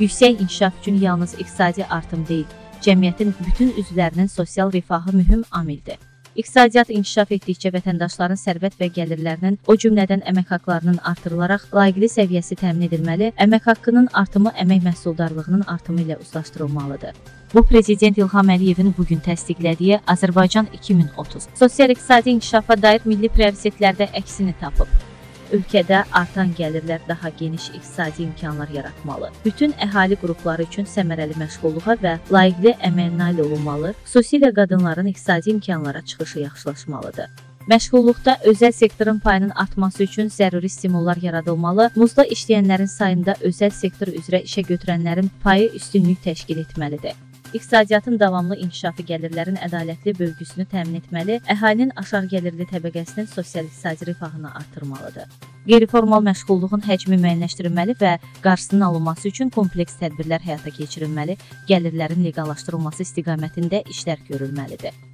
Yüksək inkişaf üçün yalnız iqtisadi artım deyil, cəmiyyətin bütün üzvlərinin sosial rifahı mühüm amildir. İqtisadiyyat inkişaf etdikcə vətəndaşların sərvət və gəlirlərinin, o cümlədən əmək haqqlarının artırılaraq layiqli səviyyəsi təmin edilməli, əmək haqqının artımı əmək məhsuldarlığının artımı ilə uzlaşdırılmalıdır. Bu prezident İlham Əliyevin bu gün təsdiqlədiyi Azərbaycan 2030 sosial-iqtisadi inkişafa dair milli prioritetlərdə əksini tapıb. Ölkədə artan gəlirlər daha geniş iqtisadi imkanlar yaratmalı. Bütün əhali qrupları üçün səmərəli məşğulluğa və layiqli əməyə nail olunmalı, xüsusilə qadınların iqtisadi imkanlara çıxışı yaxşılaşmalıdır. Məşğulluqda özəl sektorun payının artması üçün zəruri stimullar yaradılmalı, muzda işləyənlərin sayında özəl sektor üzrə işə götürənlərin payı üstünlük təşkil etməlidir. İqtisadiyyatın davamlı inkişafı gəlirlərin ədalətli bölgüsünü təmin etməli, əhalinin aşağı gəlirli təbəqəsinin sosial-iqtisadi rifahını artırmalıdır. Qeyri-formal məşğulluğun həcmi müəyyənləşdirilməli və qarşısının alınması üçün kompleks tədbirlər həyata keçirilməli, gəlirlərin leqallaşdırılması istiqamətində işlər görülməlidir.